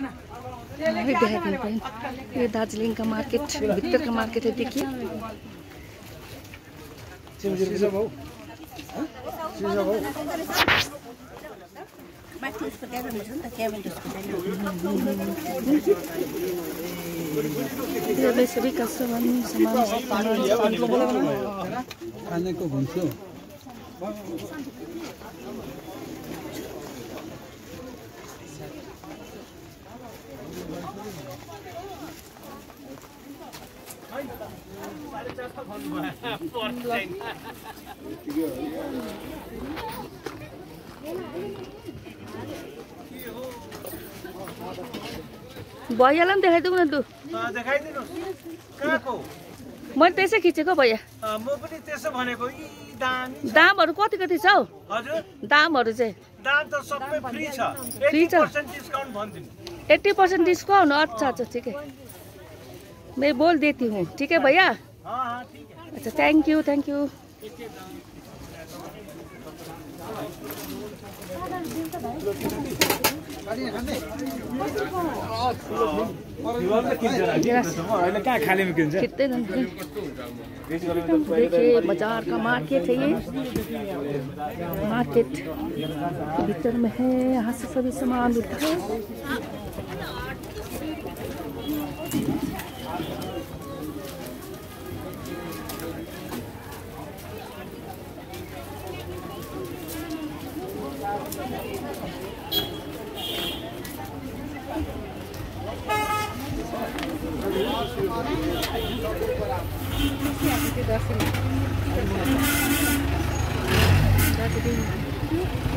अभी देखाइदिनु पऱ्यो यो दार्जिलिङका मार्केट भित्रका मार्केट है, देखिए। यो बेसरी का सामान सामान। सामान खानेको भैयालाई पनि देखाइदेऊ न तु मैले त्यसै खिचेको भैया। दामहरू कति कति छ। हौ? दामहरू चाहिँ। Eighty percent discount. अच्छा अच्छा ठिकै। मैं बोल देती हूँ। ठीक है भैया? हाँ हाँ ठीक है। अच्छा थैंक यू थैंक यू कितने देखिए बाज़ार का मार्केट है ये। मार्केट भीतर में है यहाँ से सभी सामान उठाओ Gracias.